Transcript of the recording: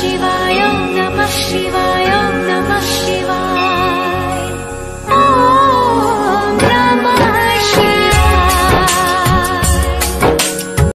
Shiva